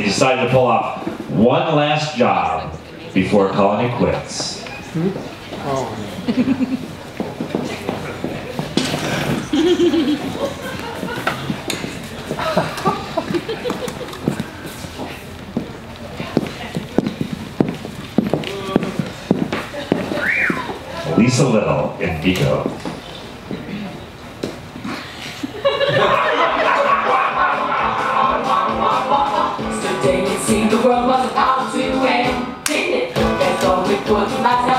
They decided to pull off one last job before calling it quits. Lisa Little in Vigo. Của.